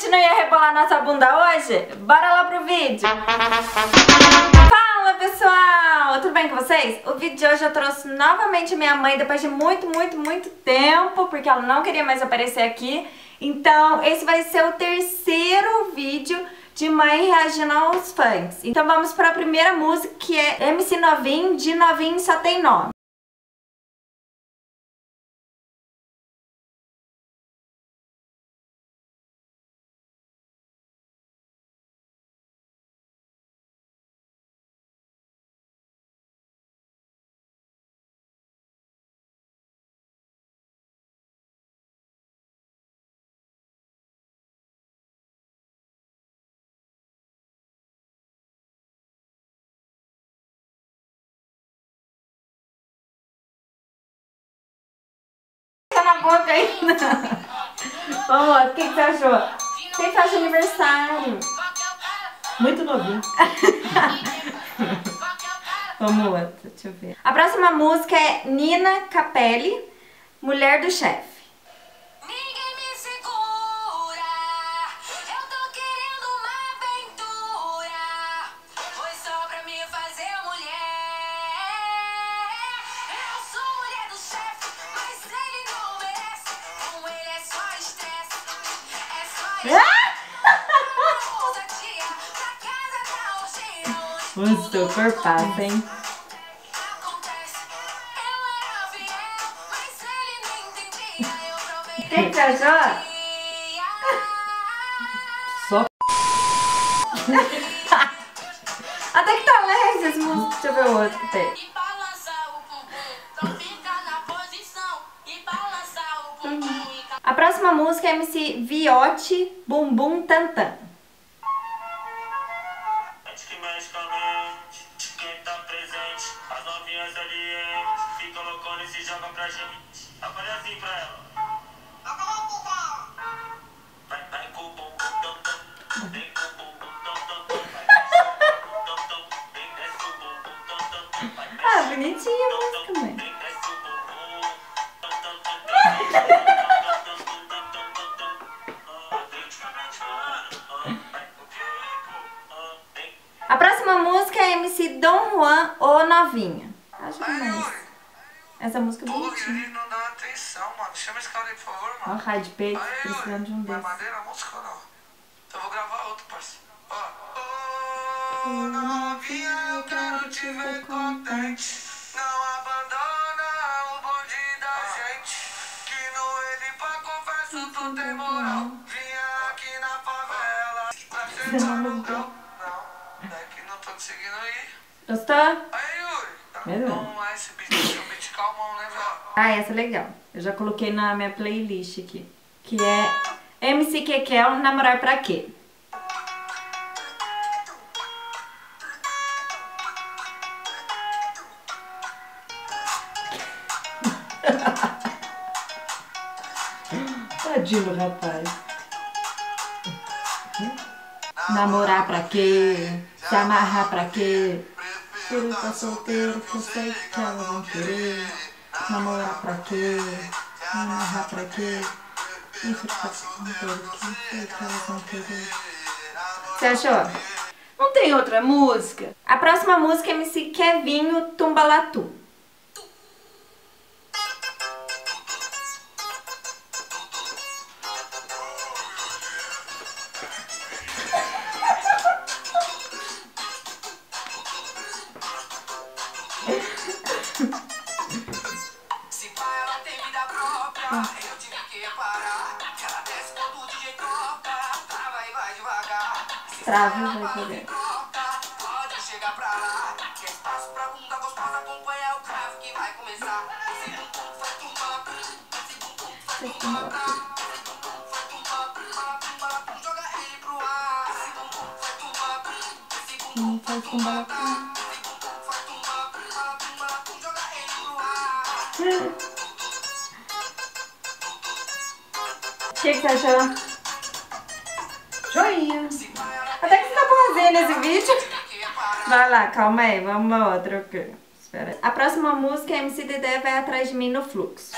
gente não ia rebolar nossa bunda hoje? Bora lá pro vídeo! Fala pessoal! Tudo bem com vocês? O vídeo de hoje eu trouxe novamente minha mãe depois de muito, muito, muito tempo, porque ela não queria mais aparecer aqui. Então esse vai ser o terceiro vídeo de mãe reagindo aos fãs. Então vamos para a primeira música que é MC Novinho, de Novinho Só Tem Nome. Tá na boca ainda. Vamos lá, o que, que você achou? Festa de aniversário. Muito novinho. Vamos outra, deixa eu ver. A próxima música é Nina Capelli, Mulher do Chefe. Não entendia. Eu provei. O que, achou? Só Até que tá leve essa música. Deixa eu ver o outro que tem. A próxima música é MC Viotti, Bumbum Tantan. Antes que A próxima música é MC Dom Juan, O Novinha. Acho que mais. Essa música é bonitinha. ele não dá atenção, mano. Chama esse cara aí, por favor, Ó, mano. raio de peito, Aí, precisando de um desses. madeira a música ou não? Então eu vou gravar outro, parceiro. Ó. Ô, novinha, eu quero te ver contente. Não abandona o bonde da gente. Que no ele pra confesso tu tem moral. Vinha aqui na favela pra sentar no conseguindo ir. Gostou? Aí, Yuri, dá Melhor. um esse beat, esse beat calmão, né, velho? Ah, essa é legal. Eu já coloquei na minha playlist aqui. Que é MC Kekel, Namorar Pra Quê? tadinho do rapaz. Namorar pra quê? Se amarrar pra quê? Filho tá solteiro, que eu sei que elas vão querer. Namorar pra quê? Amarrar pra quê? Isso tá solteiro, que eu sei que elas vão querer. Você achou? Não tem outra música? A próxima música é MC Kevinho Tumbalatu. Bala, bum, bala, bum, joga ele pro ar. O que, que você achou? Joinha. Até que você tá boazinha nesse vídeo. Vai lá, calma aí, vamos uma outra. Espera. A próxima música é MC Dedé vai atrás de mim no fluxo.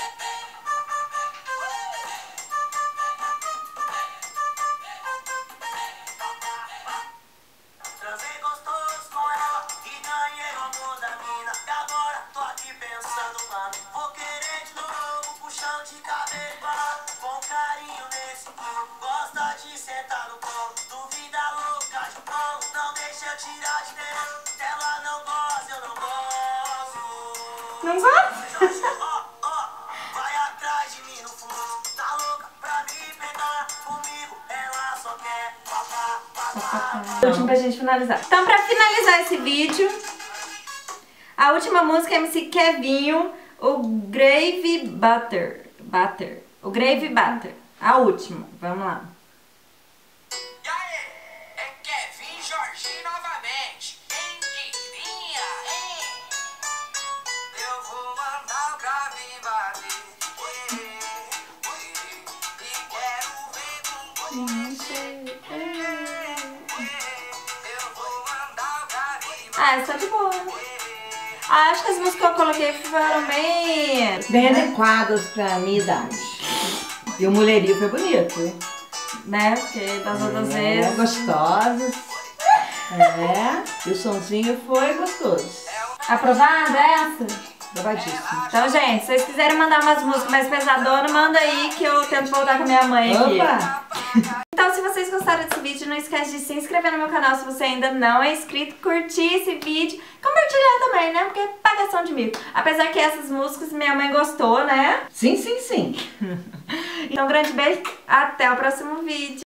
não sabe? Último pra gente finalizar. Então, pra finalizar esse vídeo, a última música é MC Kevinho, o Grave Butter. Butter. O Grave Butter. A última. Vamos lá. Ah, essa tá de boa. Ah, acho que as músicas que eu coloquei foram bem... Bem adequadas pra minha idade. E o mulherio foi bonito, hein? Né? Porque das outras É, vezes... gostosas. É. E o sonzinho foi gostoso. Aprovada essa? Então, gente, se vocês quiserem mandar umas músicas mais pesadonas, manda aí que eu tento voltar com minha mãe aqui. Opa! Então, se vocês gostaram desse vídeo, não esquece de se inscrever no meu canal se você ainda não é inscrito, curtir esse vídeo, compartilhar também, né? Porque é pagação de mico. Apesar que essas músicas minha mãe gostou, né? Sim, sim, sim. Então, um grande beijo, até o próximo vídeo.